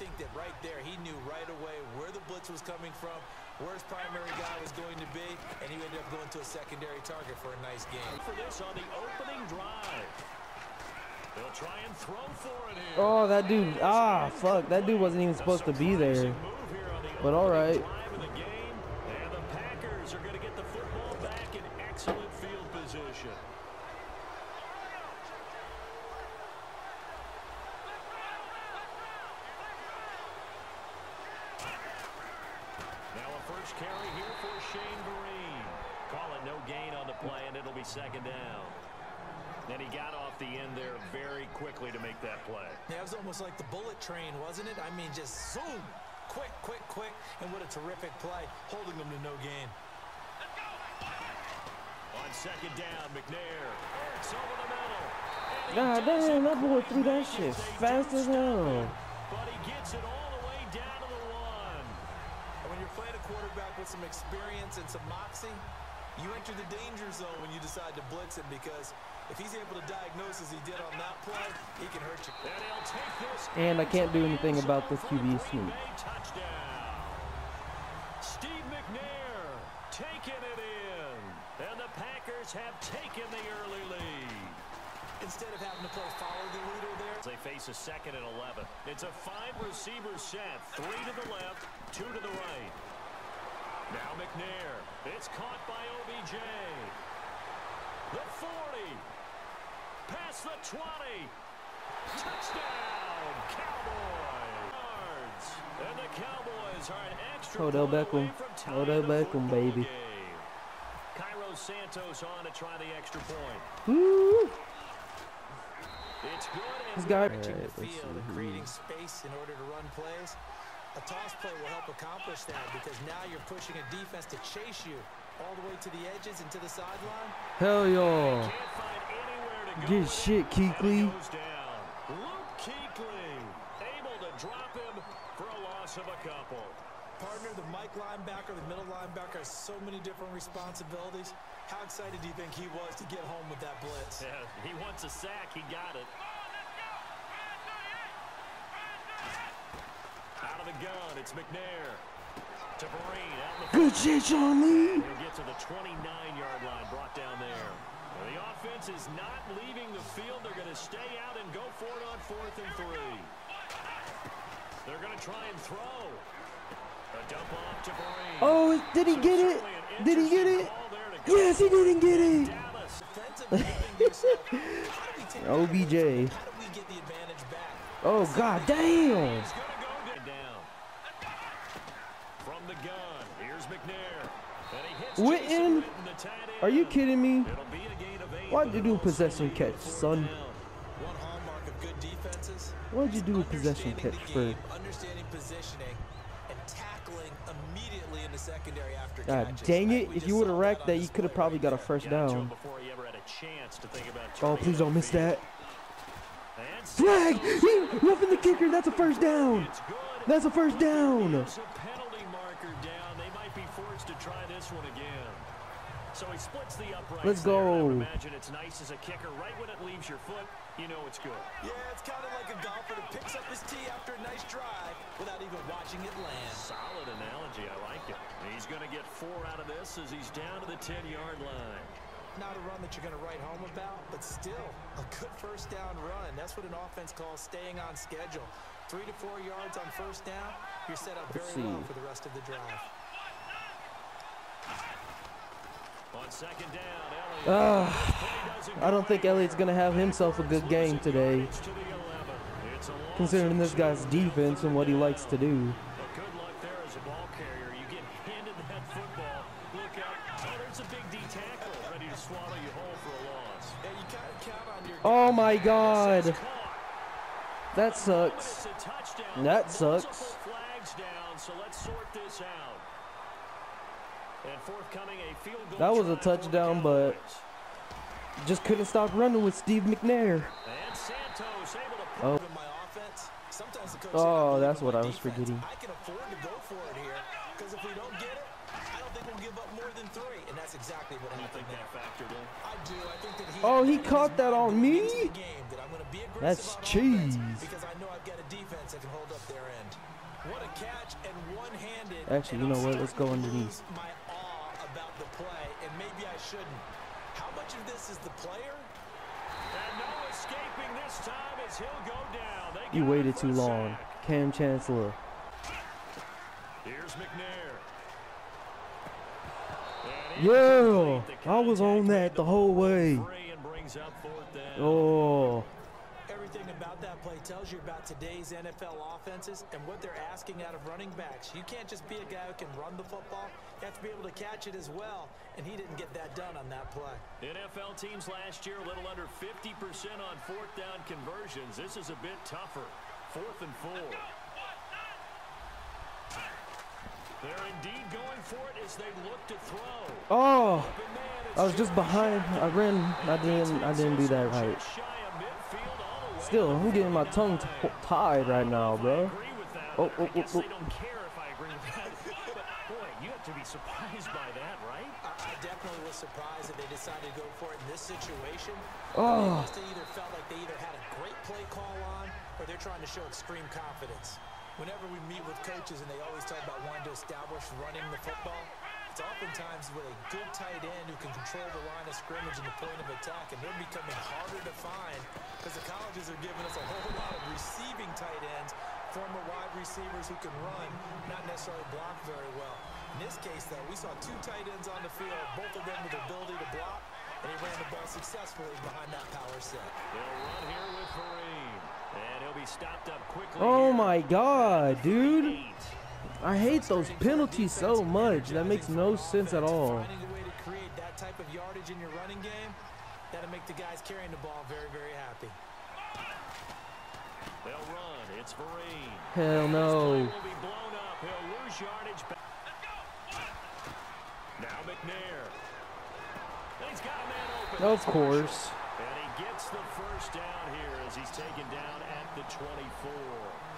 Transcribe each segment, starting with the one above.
think that right there, he knew right away where the blitz was coming from, where his primary guy was going to be, and he ended up going to a secondary target for a nice game. For this on the opening drive. They'll try and throw for it here. Oh, that dude. Ah, fuck. That dude wasn't even supposed to be there. But all right. Drive of the game, and the Packers are going to get the football back in excellent field position. Now a first carry here for Shane Vereen. Call it no gain on the play, and it'll be second down. And he got off the end there very quickly to make that play. Yeah, it was almost like the bullet train, wasn't it? I mean, just zoom, quick, quick, quick, and what a terrific play, holding them to no gain. On second down, McNair. It's over the middle. God damn, that boy threw that shit fast as hell. But he gets it all the way down to the one. And when you're playing a quarterback with some experience and some moxie, you enter the danger zone when you decide to blitz him because if he's able to diagnose as he did on that play, he can hurt you. And he'll take this And I can't do anything about this QB sneak. Steve McNair taking it in. And the Packers have taken the early lead. Instead of having to play follow the leader there, they face a second and 11. It's a five receiver set. Three to the left, two to the right. Now McNair. It's caught by OBJ. The 40. Past the 20. Touchdown, Cowboys. Yards. And the Cowboys are an extra Odell Beckham. Odell Beckham, baby. game. Cairo Santos on to try the extra point. Woo! It's good and This guy. stretching the field and creating space in order to run plays. A toss play will help accomplish that because now you're pushing a defense to chase you all the way to the edges and to the sideline. Hell yeah. Good shit, it, and he Kuechly. goes down. Luke Kuechly able to drop him for a loss of a couple. Partner, the Mike linebacker, the middle linebacker has so many different responsibilities. How excited do you think he was to get home with that blitz? Yeah, he wants a sack. He got it. Out of the gun, it's McNair. To Vereen, out in the Good shit, Sean Lee. He'll get to the 29-yard line, brought down there. Well, the offense is not leaving the field. They're going to stay out and go for it on fourth and three. They're going to try and throw. A dump off to Vereen. Oh, did he get it? Did he get it? call there to go Yes, he didn't get it. Dallas. Defensively, you think to yourself, how do we take OBJ. How do we get the advantage back? Oh, god damn. He's going to go down. From the gun, here's McNair. And Witten? Jason Witten, the tight end. Are you kidding me? Why'd you do Los possession Angeles catch, son? down. One hallmark of good defenses. Why'd you do a possession understanding catch for? Understanding positioning and tackling immediately in the secondary after God catches. dang it. If you would have saw that racked that, you could have probably got a first Got to him down. before he ever had a chance to think about Oh, please don't miss that. And Flag! Santos He roughing the kicker. That's a first down. That's a first down. So he splits the uprights. Let's there, I go. would imagine it's nice as a kicker. Right when it leaves your foot, you know it's good. Yeah, it's kind of like a golfer that picks up his tee after a nice drive without even watching it land. Solid analogy. I like it. He's going to get four out of this as he's down to the 10-yard line. Not a run that you're going to write home about, but still a good first down run. That's what an offense calls staying on schedule. Three to four yards on first down, you're set up Let's very well for the rest of the drive. On second down, Elliott. Ah, I don't think Elliott's gonna have himself a good game today, It's to the 11. It's a loss considering this guy's defense and what he likes to do. But good luck there as a ball carrier. You get handed that football. Look out. Oh, there's a big D tackle ready to swallow you whole for a loss. Yeah, you kind of count on your Oh my god, It's caught. that It's sucks. a touchdown. That sucks. That was a try for the touchdown, but- Just couldn't stop running with Steve McNair. And Santos able to Oh. my offense. Sometimes the coach Oh, said, "I believe that's what I was forgetting. I can afford to go for it here because if we don't get it, I don't think we'll give up more than three, and that's exactly what You happened think that factored in? I do. I think that he Oh, he caught that on me? game, that I'm gonna be That's aggressive on offense cheese. Because I know I've got a defense that can hold up their end. What a catch and one-handed. Actually, you know what? Let's go starting to underneath. lose My awe about the play, and maybe I shouldn't. How much of this is the player? And no escaping this time as he'll go down. They You waited too long. sack. Kam Chancellor. Here's McNair. Yeah, I was on that the whole way. free and brings up fourth down. Oh, Everything about that play tells you about today's NFL offenses and what they're asking out of running backs. You can't just be a guy who can run the football. You have to be able to catch it as well, and he didn't get that done on that play. NFL teams last year a little under 50% on fourth down conversions. This is a bit tougher. Fourth and four. They're indeed going for it as they look to throw. oh! But man, it's I was just behind. I ran. I didn't. I didn't do that right. just shy of midfield all the way Still, I'm getting my tongue t- tied right now, bro. agree with that. Oh, but I oh, oh, don't care if I agree with that. boy, you have to be surprised by that, right? I, I definitely was surprised that they decided to go for it in this situation. Oh. They Oh, must have either felt like they either had a great play call on or they're trying to show extreme confidence. Whenever we meet with coaches and they always talk about wanting to establish running the football, it's oftentimes with a good tight end who can control the line of scrimmage and the point of attack, and they're becoming harder to find because the colleges are giving us a whole lot of receiving tight ends, former wide receivers who can run, not necessarily block very well. In this case, though, we saw two tight ends on the field, both of them with the ability to block, and he ran the ball successfully behind that power set. They'll run here with Vereen. And he'll be stopped up quickly. oh my God, dude! Eight. I hate those penalties so much. That makes no sense at all. Finding a way to create that type of yardage in your running game, that'll make the guys carrying the ball very, very happy. They'll run. It's Vereen. Hell no. Now McNair. Of course. And he gets the first down here as he's taken down at the 24.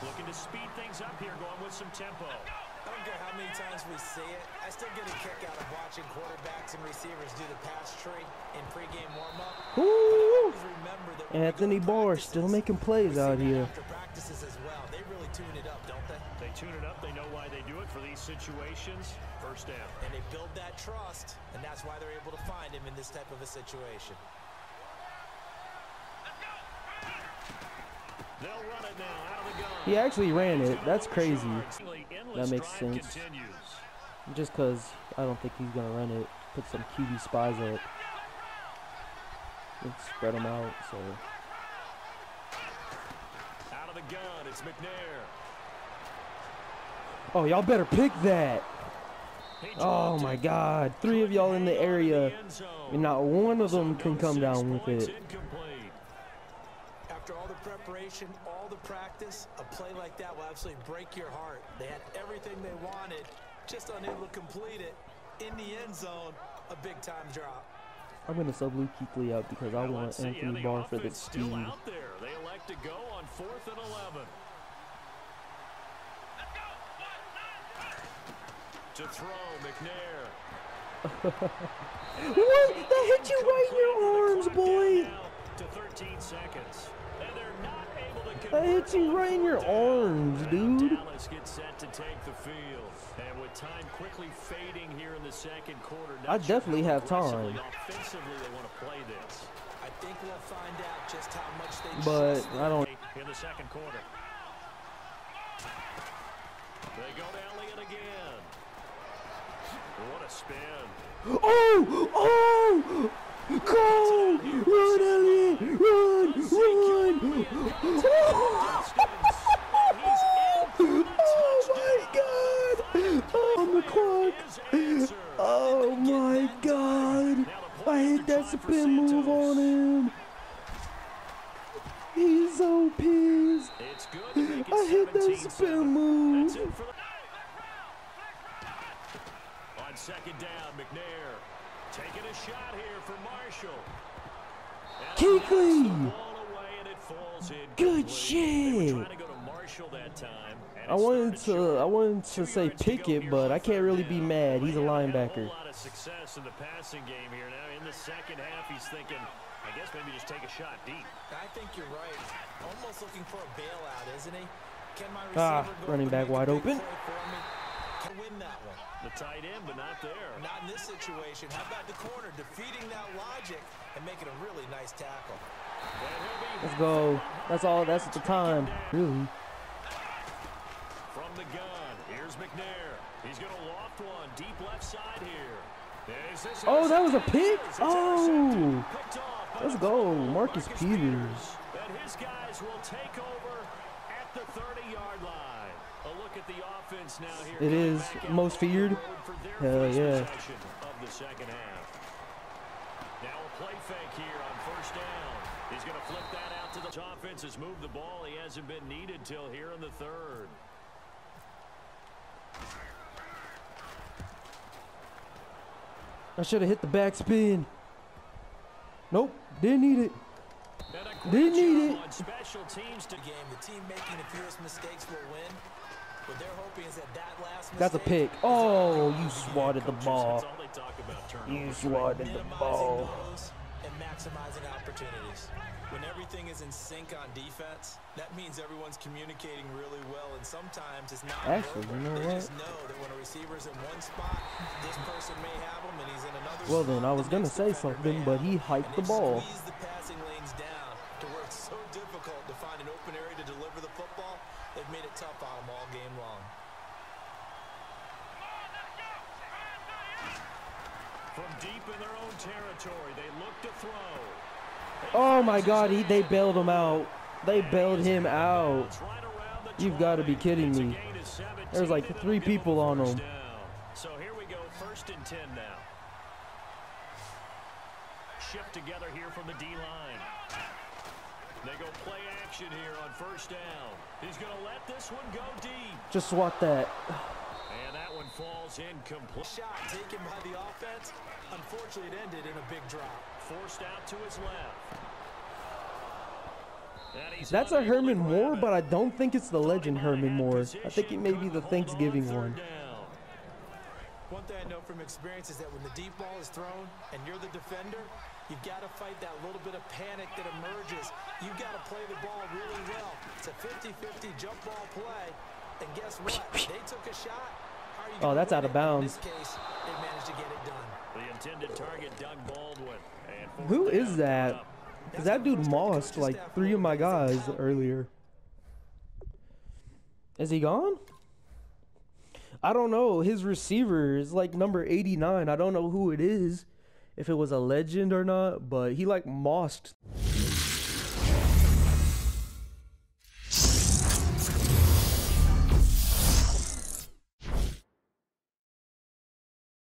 Looking to speed things up here, going with some tempo. I don't care how many times we see it, I still get a kick out of watching quarterbacks and receivers do the pass tree in pregame warm-up. Remember that when we go Anthony Barr practices, still making plays out here. After practices as well, they really tune it up, don't they? They tune it up. They know why they do it for these situations. First down. And they build that trust, and that's why they're able to find him in this type of a situation. They'll run it now out of the gun. He actually ran it. That's crazy. That makes sense. Continues. Just because I don't think he's gonna run it. Put some QB spies up. And spread them out. So Out of the gun, it's McNair. Oh, y'all better pick that. Oh my. God. Three of y'all in the area. And not one of them can come down with it. Incomplete. After all the preparation, all the practice, a play like that will absolutely break your heart. They had everything they wanted, just unable to complete it. In the end zone, a big-time drop. I'm gonna sub Luke Kuechly up because I want. Anthony Yeah, Barr for the offense still out there. They elect to go on fourth and 11. To throw, McNair. What? That hit you right in your arms, boy. To 13 seconds. And they're not able to That hit you right in your arms, dude. Dallas gets set to take the field. And with time quickly fading here in the second quarter, I definitely have time. Offensively, they want to play this. I think we'll find out just how much they But I don't. In the second quarter. They go to Elliott again. What a spin. Oh! Oh! Go! Run, Elliott! Run! Run! Oh my God! Oh, on the clock! Oh my God! I hit that spin move on him. He's so pissed. It's good to make it I hit that spin move. That's it for the... On second down, McNair taking a shot here for Marshall. And Kuechly. knocks the ball away and it falls in Good complete. Shit. trying to go to Marshall that time. I wanted to I wanted to say Pickett, but I can't really be mad. He's a linebacker. A lot of success in the passing game here. Now in the second half, he's thinking, I guess maybe just take a shot deep. I think you're right. Almost looking for a bailout, isn't he? Can my Ah, receiver go running back wide a big open. Play for me? Can win that one. The tight end, but not there. Not in this situation. How about the corner defeating that logic and making a really nice tackle? And he'll be Let's go. That's all. That's the time. Really. From the gun, here's McNair. He's going to loft one deep left side here. Is this Oh, that was a intercepted? pick? Oh. intercepted. Picked off by Let's go, fullback, Marcus Peters. And his guys will take over at the 30-yard line. A look at the offense now here. It coming is back out most feared. road Hell yeah. possession Of the second half. Now a play fake here on first down. He's going to flip that out to the offense. Has moved the ball. He hasn't been needed till here in the third. I should have hit the backspin. Nope. Didn't need it. And a great Didn't need job it. That's a mistake pick. is Oh, all you swatted the That's ball. all they talk about You swatted the ball. and maximizing opportunities. When everything is in sync on defense, that means everyone's communicating really well, and sometimes it's not. Actually, verbal. you know what? just know that when a receiver's in one spot, this person may have him, and he's in another. Well, then, I was gonna say something, but he him. hiked And the they've ball. Squeezed the passing lanes down to where it's so difficult to find an open area to deliver the football. They've made it tough on them all game long. From deep in their own territory, they look to throw. Oh my God, he, they bailed him out. They bailed him out. It's right around the You've got to be kidding me. gain of 17, There's like three people on him. So here we go, first and 10 now. Shift together here from the D-line. They go play action here on first down. He's going to let this one go deep. Just swat that. And that one falls incomplete. Shot taken by the offense. Unfortunately, it ended in a big drop. Forced out to his left. That's a Herman Moore, but I don't think it's the legend Herman Moore. I think it may be the Thanksgiving on one. down. One thing I know from experience is that when the deep ball is thrown and you're the defender, you've got to fight that little bit of panic that emerges. You've got to play the ball really well. It's a 50-50 jump ball play. And guess what? They took a shot. How are you Oh, that's out of bounds. this case, they managed to get it done. The intended target, Doug Baldwin. And fourth Who down, is that? Because that dude mossed like three of my guys earlier. Is he gone? I don't know. His receiver is like number 89. I don't know who it is, if it was a legend or not, but he like mossed